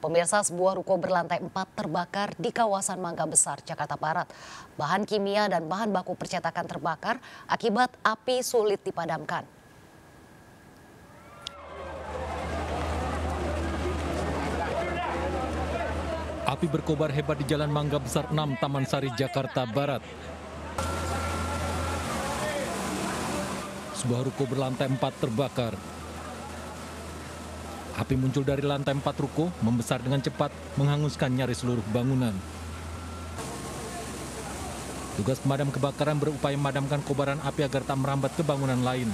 Pemirsa sebuah ruko berlantai 4 terbakar di kawasan Mangga Besar, Jakarta Barat. Bahan kimia dan bahan baku percetakan terbakar akibat api sulit dipadamkan. Api berkobar hebat di Jalan Mangga Besar 6, Taman Sari, Jakarta Barat. Sebuah ruko berlantai 4 terbakar. Api muncul dari lantai 4 ruko, membesar dengan cepat, menghanguskan nyaris seluruh bangunan. Tugas pemadam kebakaran berupaya memadamkan kobaran api agar tak merambat ke bangunan lain.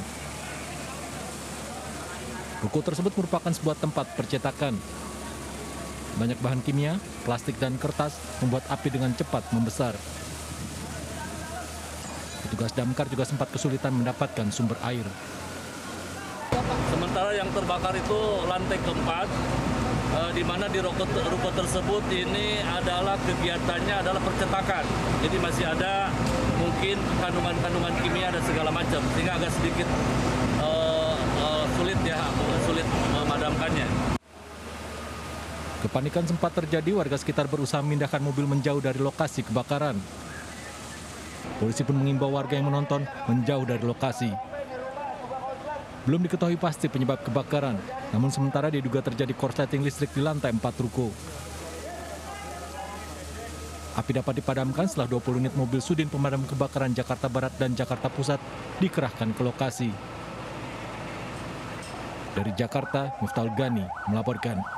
Ruko tersebut merupakan sebuah tempat percetakan. Banyak bahan kimia, plastik, dan kertas membuat api dengan cepat membesar. Petugas damkar juga sempat kesulitan mendapatkan sumber air. Sementara yang terbakar itu lantai keempat, eh, di mana di ruko, ruko tersebut ini adalah kegiatannya adalah percetakan. Jadi masih ada mungkin kandungan-kandungan kimia dan segala macam, sehingga agak sedikit eh, eh, sulit ya, sulit memadamkannya. Kepanikan sempat terjadi, warga sekitar berusaha memindahkan mobil menjauh dari lokasi kebakaran. Polisi pun mengimbau warga yang menonton menjauh dari lokasi. Belum diketahui pasti penyebab kebakaran, namun sementara diduga terjadi korsleting listrik di lantai 4 ruko. Api dapat dipadamkan setelah 20 unit mobil Sudin Pemadam Kebakaran Jakarta Barat dan Jakarta Pusat dikerahkan ke lokasi. Dari Jakarta, Muftal Gani melaporkan.